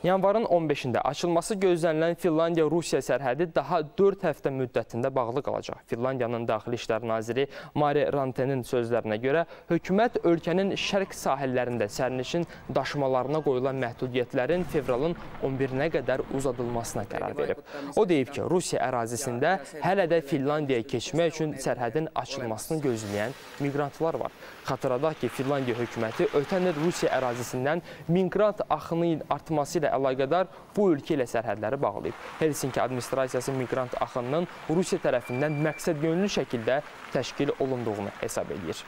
Yanvarın 15-də açılması gözlənilən Finlandiya-Rusiya sərhədi daha 4 həftə müddətində bağlı qalacaq. Finlandiyanın Daxili İşlər naziri Mari Rantenin sözlərinə görə hökumət ölkənin şərq sahillərində sərnişin daşımalarına qoyulan məhdudiyyətlərin fevralın 11-nə qədər uzadılmasına qərar verib. O deyib ki, Rusiya ərazisində hələ də Finlandiyaya keçmək üçün sərhədin açılmasını gözləyən miqrantlar var. Xatırladaq ki, Finlandiya hökuməti ötən il Rusiya ərazisindən miqrant axını artması ilə əlaqədar bu ölkə ilə sərhədləri bağlayıb. Helsinki administrasiyası miqrant axınının Rusiya tərəfindən məqsədyönlü şəkildə təşkil olunduğunu hesab edir.